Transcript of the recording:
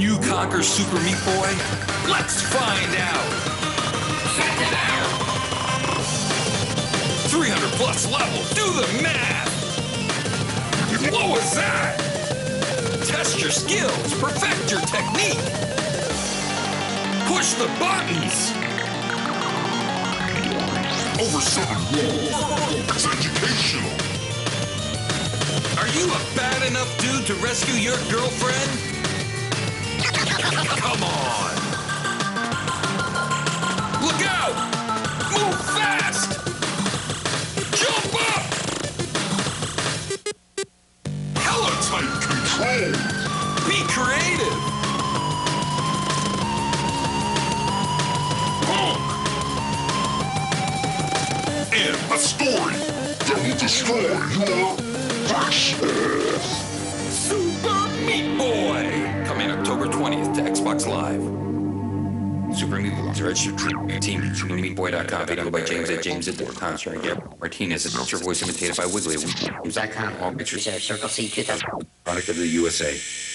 conquer Super Meat Boy? Let's find out! Check it out! 300 plus levels, do the math! What was that? Test your skills, perfect your technique! Push the buttons! Over seven walls. It's educational. Are you a bad enough dude to rescue your girlfriend? Control. Be creative! Punk. And a story that will destroy your fascist. Super Meat Boy! Coming October 20th to Xbox Live. Super Meat Boy registered team. SuperMeatBoy.com. Video by James at James at the starring Gabriel Martinez. It's your voice imitated by Wiggly. Games.com. Home pictures. Circle C 2000. Product of the USA.